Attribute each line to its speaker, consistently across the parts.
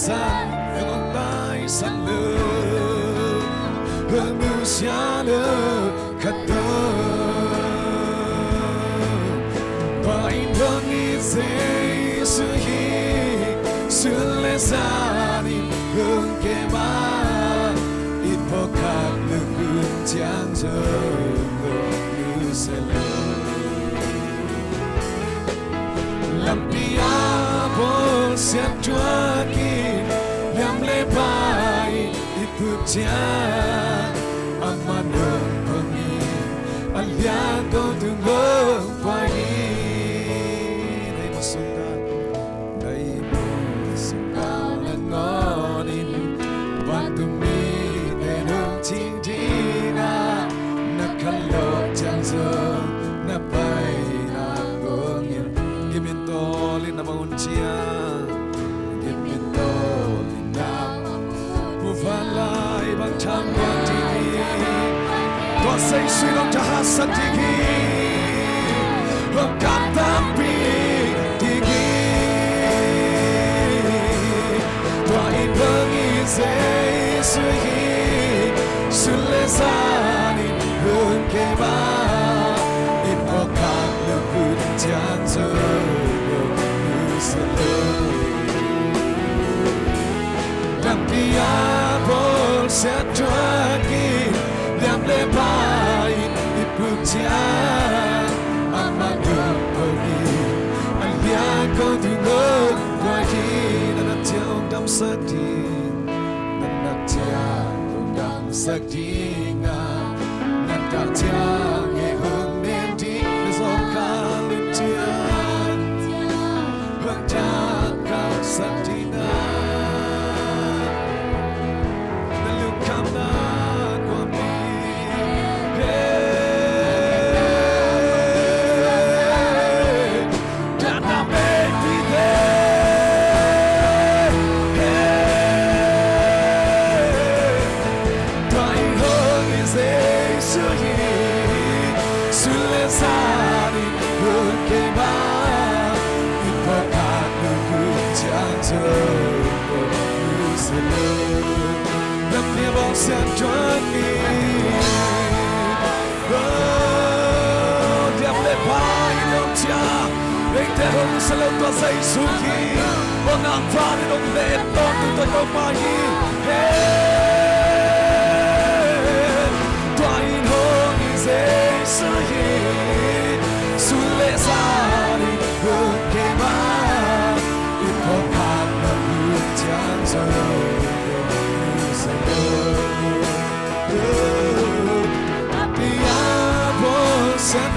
Speaker 1: san Hương tay san lơ hơn mưu xia lơ khát tơ. Và in vâng ý dễ sư hi Sư lê ra đi hương kê ba. Ít bỏ khát lực hương chàng giờ Ngược sẽ lơ. Lampia por ser tua te amo. Say suy lòng cho hát sân tiki Lòng cát tam bi tiki Tòa in vâng y dễ suy hi Sư lê sedih, Nenak jatuh tundang sedinga Nenak jatuh. Pierre s'est joignée Oh, diable pas il obtient Avec des roues, c'est le toit, c'est souki On entend les noms des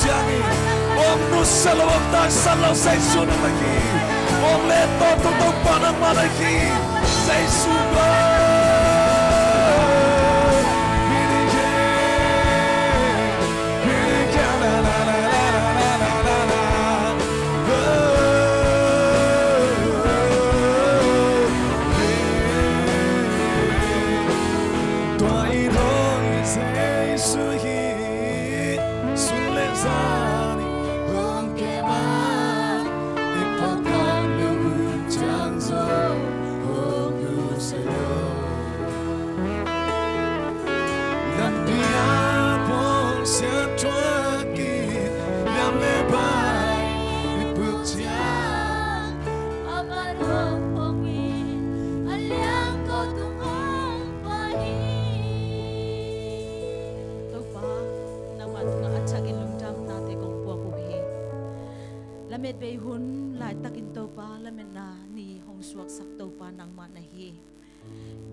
Speaker 1: ka Om nusalo om tai salo sei sunu lagi Om le to to to panang malaki sei sugo
Speaker 2: sun. Be hun lai takin to pa la met na ni hong suak sak to pa nang ma na hi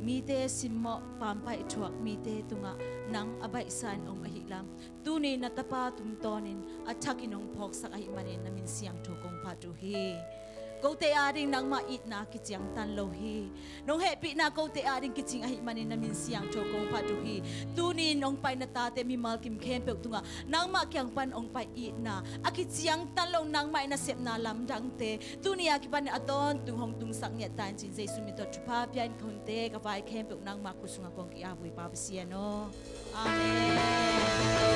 Speaker 2: mi te simmo pam pai thuak mi te tunga nang abai san ong ahi lam tu ni na tapa tum tonin athak inong phok sak ahi manin na min siang Kau te aring nang mait na kiciang tan lohi. nong happy na kau te aring kicing ahi manin na min siang cho paduhi. tunin ong pai na tate mi mal kim khem tunga. Nang ma kyang pan ong pai it na. Akiciang tan lo nang mai na sep na lam dang te. Tuni akipan ni aton tu hong tung sang nya tan chin jesu sumito chupa pian kon te ka vai nang ma kusunga kong ki abui pa no amen.